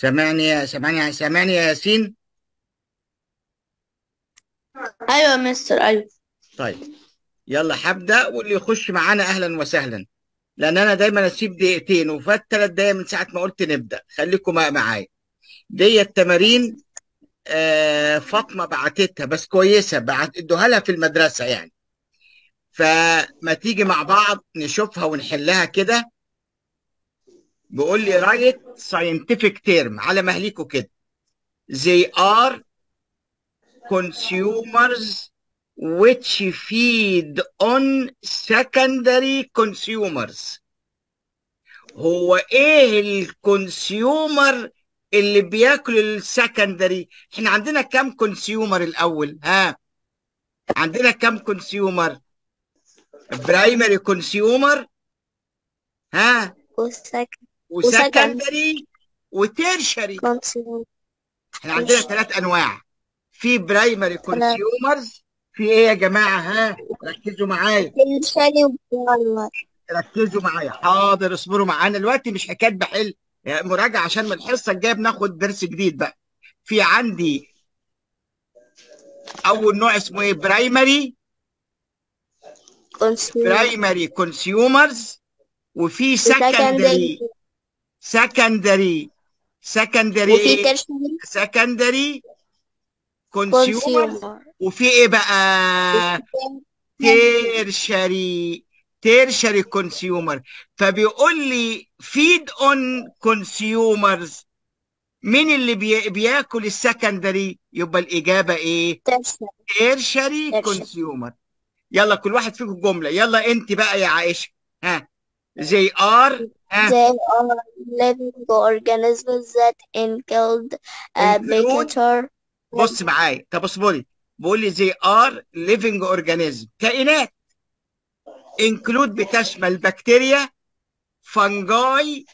سامعني يا سامعني سامعني يا ياسين؟ أيوه يا مستر أيوه. طيب يلا هبدأ واللي يخش معانا أهلا وسهلا. لأن أنا دايما أسيب دقيقتين وفات ثلاث دقايق من ساعة ما قلت نبدأ. خليكم معايا. دي التمارين آه فاطمة بعتتها بس كويسة بعت ادوها لها في المدرسة يعني. فما تيجي مع بعض نشوفها ونحلها كده. بيقول لي write scientific term على مهلكوا كده. They are consumers which feed on secondary consumers. هو إيه ال consumer اللي بياكل ال secondary إحنا عندنا كام consumer الأول؟ ها؟ عندنا كام consumer primary consumer ها؟ والسكن و secondary و tertiary إحنا عندنا ثلاث أنواع. في primary consumers في إيه يا جماعة؟ ها ركزوا معايا. ركزوا معايا. حاضر اصبروا معانا. دلوقتي مش حكاية بحل. يعني مراجعة عشان من الحصة الجاية بناخد درس جديد بقى. في عندي أول نوع اسمه إيه؟ primary. primary consumers. وفي secondary. secondary secondary وفي tertiary secondary consumers consumer وفي إيه بقى؟ tertiary tertiary consumer فبيقول لي feed on consumers مين اللي بي بياكل ال secondary؟ يبقى الإجابة إيه؟ tertiary. consumer يلا كل واحد فيكم جملة. يلا انت بقى يا عائشة. ها. they are ها They are living organisms that include include- بك بص معايا. طب اصبري بقول لي they are living organism كائنات. include بتشمل بكتيريا fungi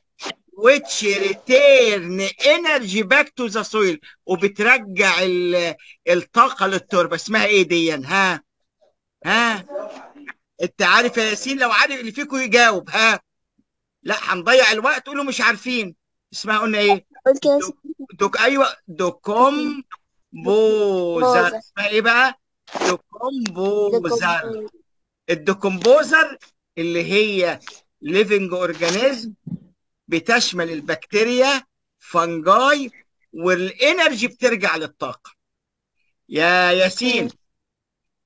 which return energy back to the soil. وبترجع ال- الطاقة للتربة. اسمها إيه دي ها؟ ها؟ انت عارف يا ياسين لو عارف اللي فيكم يجاوب ها؟ لا هنضيع الوقت قولوا مش عارفين. اسمها قلنا إيه؟ قلت كده ديك أيوه decomposer poser. اسمها إيه بقى؟ decomposer. ال decomposer اللي هي living organism بتشمل البكتيريا fungi وال energy بترجع للطاقة. يا ياسين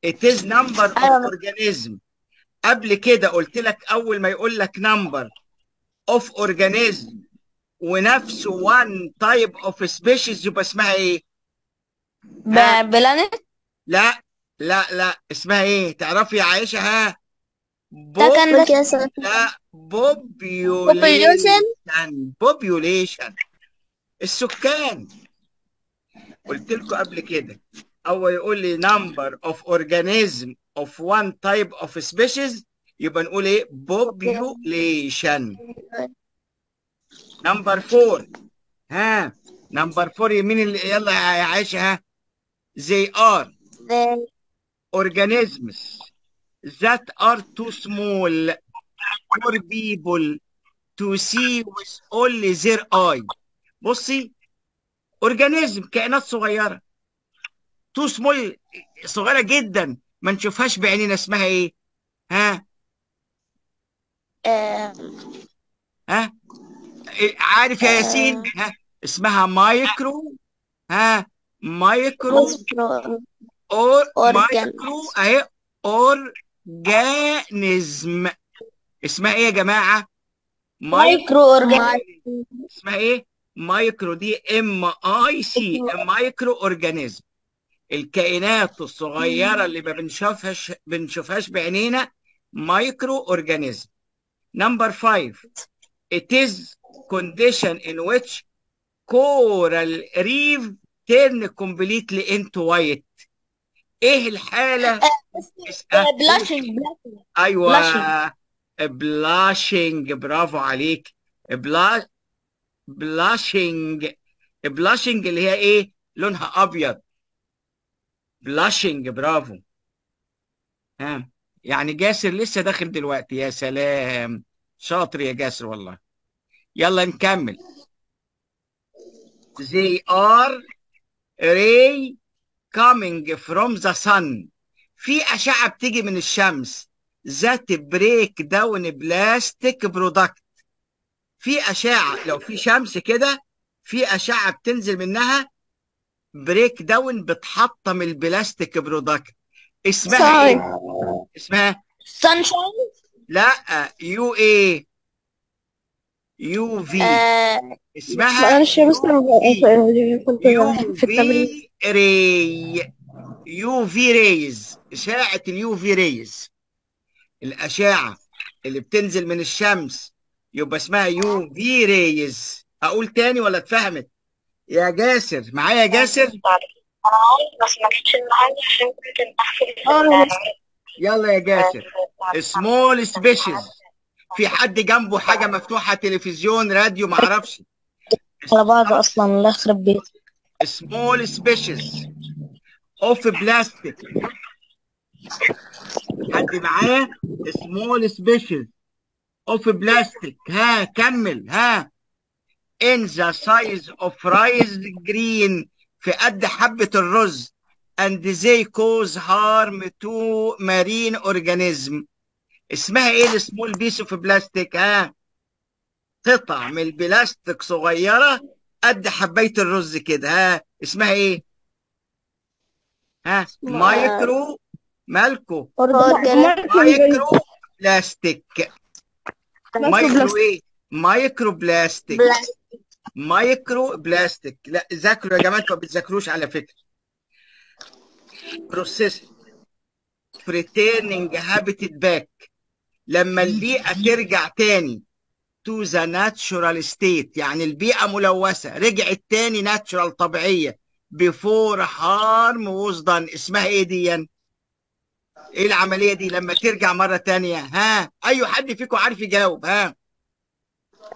it is number of أيوة. organism. قبل كده قلت لك أول ما يقول لك number of organism ونفسه one type of species يبقى اسمها إيه؟ plant لا لا لا اسمها إيه؟ تعرفي يا عائشة ها؟ ده كان بوب كده لا population population السكان. قلت لكم قبل كده. أول يقول لي number of organism of one type of species يبقى نقول إيه population number four ها number four مين اللي يلا يا عائشه ها they are organisms that are too small for people to see with only their eye بصي organism كائنات صغيرة too small صغيرة جدا ما نشوفهاش بعينينا اسمها إيه؟ ها؟ um, ها؟ عارف يا ياسين؟ ها؟ اسمها مايكرو ها؟ micro or. micro أهي organism. اسمها إيه يا جماعة؟ micro organism اسمها إيه؟ مايكرو دي M I C micro organism. الكائنات الصغيرة اللي ما بنشوفهاش بنشوفهاش بعينينا micro organism number 5 it is condition in which coral reef turn completely into white. إيه الحالة؟ آه، bleaching أيوه. bleaching برافو عليك. blea- bleaching bleaching اللي هي إيه؟ لونها أبيض. bleaching برافو ها. يعني جاسر لسه داخل دلوقتي يا سلام. شاطر يا جاسر والله. يلا نكمل. They are ray coming from the sun. في أشعة بتيجي من الشمس. that break down plastic product في أشعة لو في شمس كده في أشعة بتنزل منها break down بتحطم ال plastic product اسمها إيه؟ اسمها؟ Sunshine لا U A UV اسمها معلش يا مستر كنت UV التمرين. في ray UV rays اشعه ال UV rays الأشعة اللي بتنزل من الشمس. يبقى اسمها UV rays أقول تاني ولا اتفهمت؟ يا جاسر معايا يا جاسر؟ أنا بس ما عشان كنت بحفل يلا يا جاسر. small pieces في حد جنبه حاجة مفتوحة تلفزيون راديو معرفش على بعض أصلا الله يخرب بيتك small pieces. Of plastic. حد معايا small pieces. Of plastic. ها كمل ها. In the size of rice grain في قد حبة الرز. And they cause harm to marine organism. اسمها إيه ال small piece of plastic ها؟ قطع من البلاستيك صغيرة قد حباية الرز كده ها؟ اسمها إيه؟ ها؟ مايكرو مالكو. micro plastic micro إيه؟ micro plastic micro plastic. لا ذاكروا يا جماعة أنتوا ما بتذاكروش على فكرة. process returning habitat back لما البيئة ترجع تاني to the natural state يعني البيئة ملوثة رجعت تاني natural طبيعية. before harm was اسمها إيه دي إيه العملية دي؟ لما ترجع مرة تانية. ها؟ أيوه حد فيكم عارف يجاوب. ها؟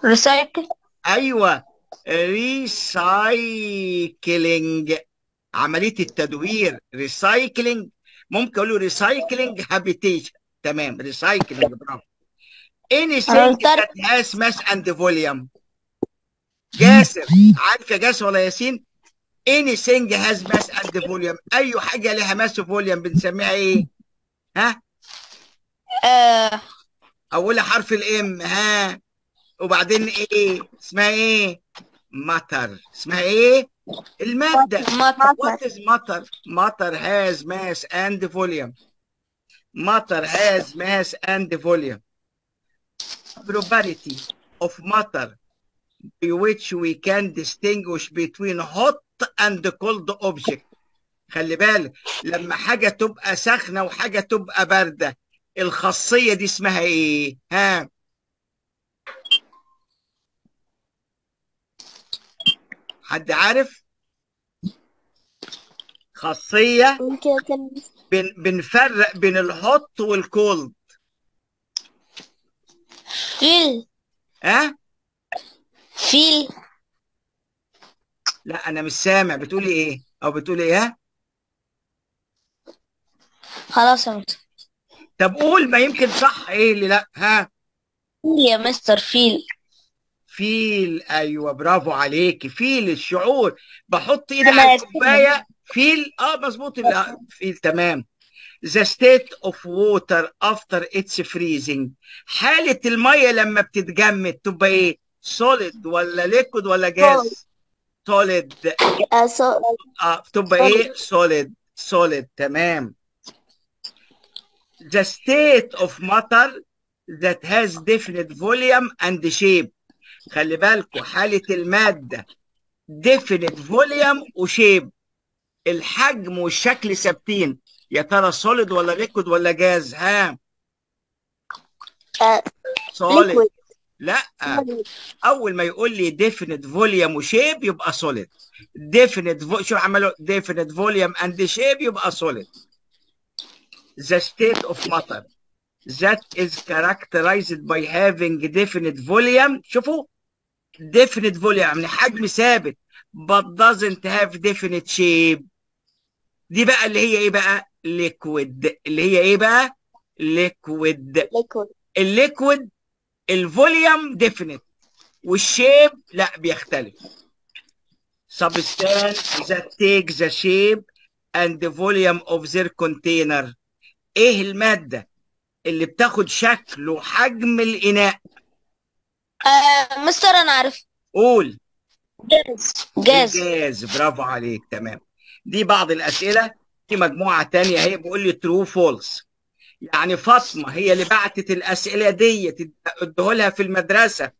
recycle أيوه. recycling عملية التدوير. recycling ممكن أقول له recycling habitation تمام. recycling برافو. Anything that has mass and volume. جاسر. عارف يا جاسر ولا ياسين؟ Anything has mass and volume. أي حاجة لها mass volume بنسميها إيه؟ ها؟ آه. اولها حرف ال M ها؟ وبعدين إيه؟ اسمها إيه؟ matter اسمها إيه الماده matter what is matter matter has mass and volume matter has mass and volume probability of matter by which we can distinguish between hot and cold object خلي بالك لما حاجة تبقى سخنة وحاجة تبقى باردة الخاصية دي اسمها إيه ها حد عارف؟ كان بن بنفرق بين الهوت والكولد. feel. ها؟ feel. لا أنا مش سامع. بتقولي إيه؟ أو بتقولي إيه؟ خلاص يا مستر طب قول ما يمكن صح إيه اللي لأ؟ ها؟ يا مستر feel. feel أيوه برافو عليكي feel الشعور. بحط إيدي على feel. الكوباية feel آه مظبوط. feel تمام. The state of water after its freezing. حالة المية لما بتتجمد تبقى إيه؟ solid ولا liquid ولا gas solid. آه so, آه تبقى إيه؟ solid. solid. تمام. The state of matter that has definite volume and shape. خلي بالكو حالة المادة definite volume و shape الحجم والشكل ثابتين. يا ترى solid ولا liquid ولا جاز؟ ها؟ آه، solid لا. أول ما يقول لي definite volume و shape يبقى solid definite vo... شو عملوا؟ definite volume and shape يبقى solid the state of matter that is characterized by having definite volume شوفوا. Definite volume يعني حجم ثابت but doesn't have definite shape دي بقى اللي هي إيه بقى liquid اللي هي إيه بقى liquid ال liquid ال volume definite وال shape لا بيختلف substance that take the shape and the volume of their container إيه المادة اللي بتاخد شكل وحجم الإناء آه مستر أنا عارف. قول. جاز جاز الجاز برافو عليك. تمام. دي بعض الأسئلة. في مجموعة تانية هي بيقول لي true false. يعني فاطمة هي اللي بعتت الأسئلة دي اديهولها في المدرسة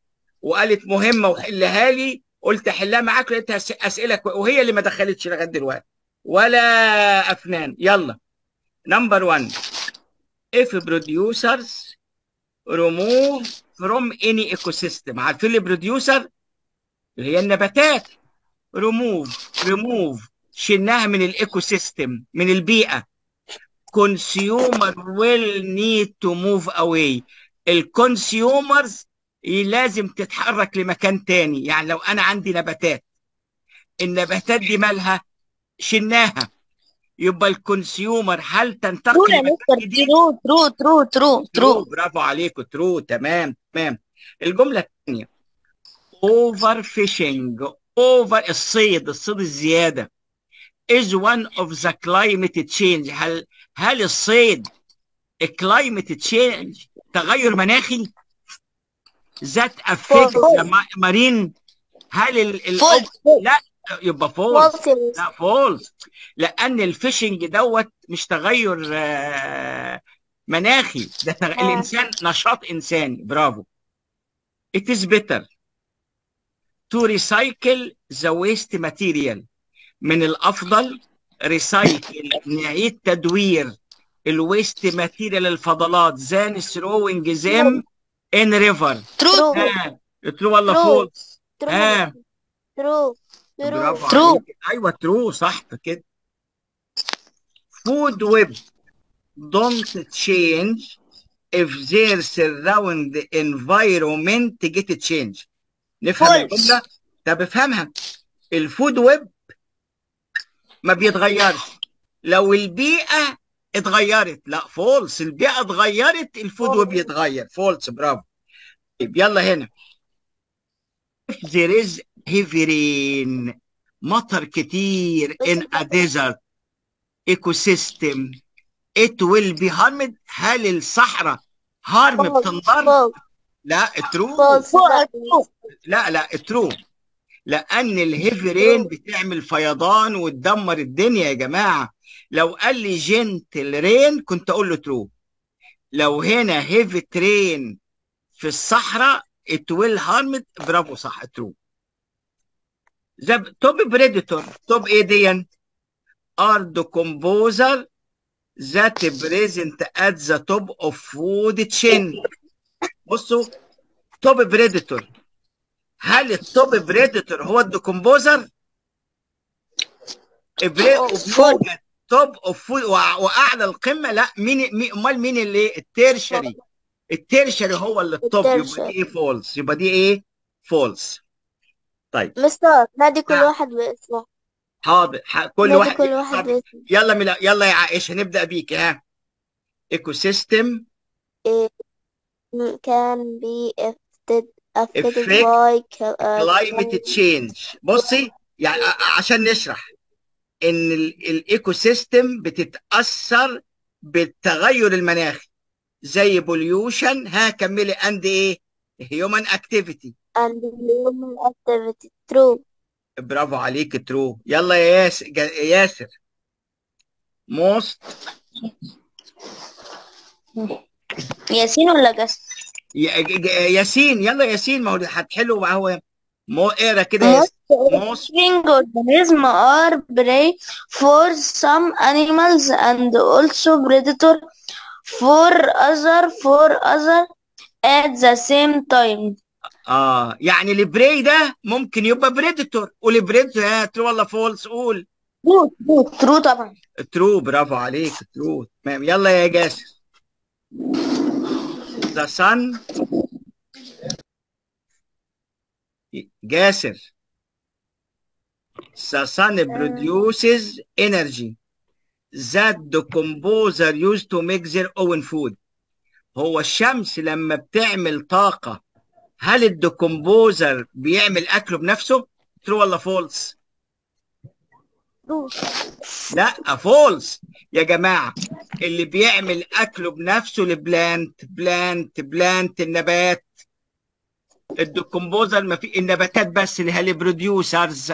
وقالت مهمة وحلها لي. قلت أحلها معاك لقيتها كوي... وهي اللي ما دخلتش لغاية دلوقتي. ولا أفنان. يلا. number 1 if producers remove from any ecosystem. عارفين لي producer اللي هي النباتات. ريموف ريموف شلناها من ال ecosystem من البيئة. Consumer will need to move away. ال consumers لازم تتحرك لمكان تاني. يعني لو أنا عندي نباتات النباتات دي مالها؟ شلناها. يبقى ال consumer هل جديد true true true true true برافو عليكم. true تمام تمام. الجملة الثانية over fishing over الصيد. الصيد الزيادة is one of the climate change. هل هل الصيد climate change تغير مناخي؟ That affect the ma- marine. هل ال ال لا. يبقى false لا false لأن ال fishing دوت مش تغير آه، مناخي. ده تغ... آه. الإنسان نشاط إنساني. برافو. It is better to recycle the waste material. من الأفضل recycle نعيد تدوير ال waste material الفضلات. than throwing them in river true true ولا. false true true برافو true أيوه true صح كده. Food web don't change if their surround environment get change نفهم. الجملة؟ طب افهمها. ال food web ما بيتغيرش. لو البيئة اتغيرت. لا false البيئة اتغيرت ال food web يتغير. false برافو. طيب يلا هنا. If there is heavy rain مطر كتير in a desert ecosystem. It will be harmed. هل الصحراء harm بتنضر لا true لا لا true لأن ال heavy rain بتعمل فيضان وتدمر الدنيا يا جماعة. لو قال لي gentle rain كنت أقول له true لو هنا heavy rain في الصحراء it will harm. it برافو صح true top predator top إيه دي are decomposer that present at the top of food chain بصوا top predator هل ال top predator هو ال decomposer؟ وبيوجد top of food واعلى القمه لا مين مين- امال مين اللي ال tertiary ال tertiary هو اللي ال top يبقى دي إيه false يبقى دي إيه false طيب. مستر نادي كل. واحد باسمه. حاضر. ح- كل نادي واحد كل واحد باسمه. يلا ملا يلا يا عائشة نبدأ بيك ها. ecosystem affected affected Effect by ca- uh, climate change بصي يعني عشان نشرح. إن ال- ال ecosystem بتتأثر بالتغير المناخي. زي pollution ها كملي. and إيه؟ هيومن اكتيفيتي and human activity true برافو عليك ترو يلا يا ياسر جا- ياسر موست ياسين ولا جس ياسين يلا ياسين ما هو هتحلو ما هو مو اقرا كده يا most ياسين موست living organisms are prey for some animals and also predator for other for other at the same time آه يعني ال prey ده ممكن يبقى predator وال predator ها true ولا false قول. True true true طبعا. true برافو عليك true تمام يلا يا جاسر The sun. جاسر the sun produces energy. That decomposer used to make their own food. هو الشمس لما بتعمل طاقة هل ال decomposer بيعمل أكله بنفسه؟ true ولا false؟ لا false يا جماعة اللي بيعمل أكله بنفسه ال plant plant plant النبات ال decomposer ما في النباتات بس اللي هي ال producers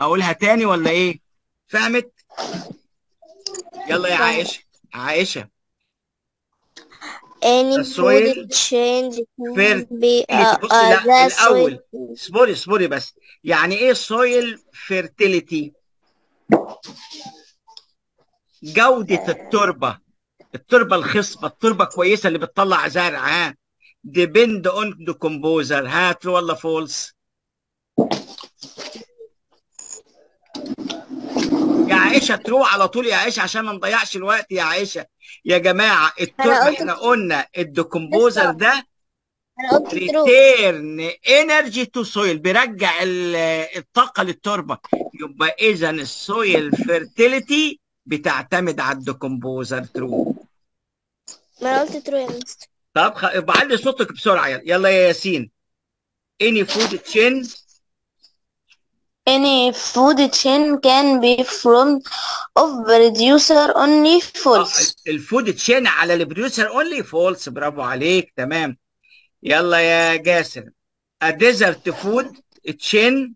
أقولها تاني ولا إيه؟ فهمت؟ يلا يا عائشة عائشة Any food chain can be uh, بص uh, لا soil اصبري اصبري بس. يعني إيه soil fertility؟ جودة التربة. التربة الخصبة التربة كويسة اللي بتطلع زرع ها. Depend on the composer. ها true ولا false. يا عائشة ترو على طول يا عائشة عشان ما نضيعش الوقت يا عائشة. يا جماعة التربة قلت إحنا قلنا الديكمبوزر ده return energy to soil بيرجع ال- الطاقة للتربة. يبقى إذا ال soil fertility بتعتمد على ال decomposer true ما أنا قلت true يا مستر. طب خ... يبقى علي صوتك بسرعة يلا يلا. يا ياسين any food chain Any food chain can be formed of producer only false. ال food chain على ال producer only false برافو عليك. تمام. يلا يا جاسر. A desert food chain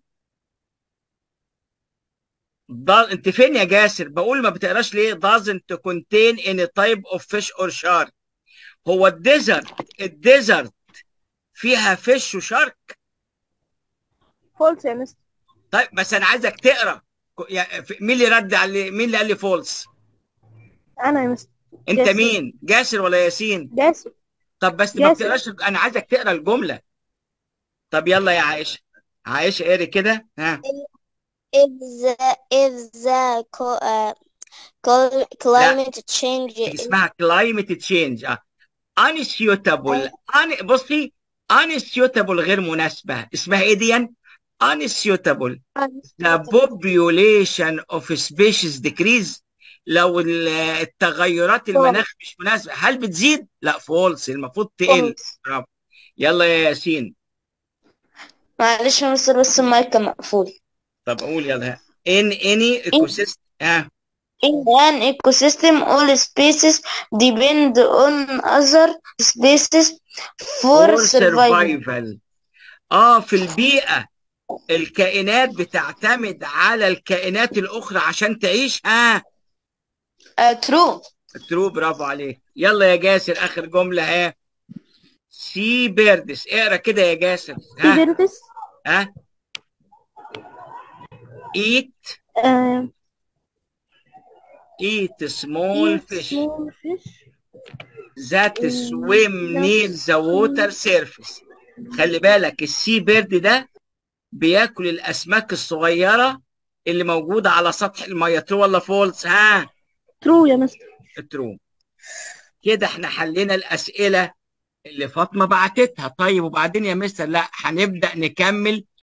ضل... انت فين يا جاسر؟ بقول ما بتقراش ليه. doesn't contain any type of fish or shark. هو ال desert ال desert فيها fish و shark؟ false يا مستر. طيب بس أنا عايزك تقرأ. مين اللي رد على مين اللي قال لي false أنا يا مستر أنت جاسر. مين؟ جاسر ولا ياسين؟ جاسر. طب بس ما جاسر. بتقراش أنا عايزك تقرأ الجملة. طب يلا يا عائشة. عائشة اقري كده. ها. If the if the uh, cl- climate change اسمها climate change آه. Unsuitable un... بصي unsuitable غير مناسبة. اسمها إيه دي unsuitable the population of species decrease لو ال- التغيرات المناخ مش مناسبه هل بتزيد لا فولس المفروض تقل برافو يلا يا ياسين معلش يا مستر بس المايك كان مقفول طب قول يلا in any ecosystem ها In an ecosystem, all species depend on other species for for survival. survival آه في البيئة الكائنات بتعتمد على الكائنات الأخرى عشان تعيش؟ ها true. True برافو عليك. يلا يا جاسر آخر جملة ها. Sea birds اقرأ كده يا جاسر ها. birds ها. Eat. eat fish. small fish. That swim near the water surface. خلي بالك ال sea bird ده بياكل الأسماك الصغيرة اللي موجودة على سطح المية. True ولا false ها؟ True يا مستر. True كده إحنا حلينا الأسئلة اللي فاطمة بعتتها. طيب وبعدين يا مستر لا هنبدأ نكمل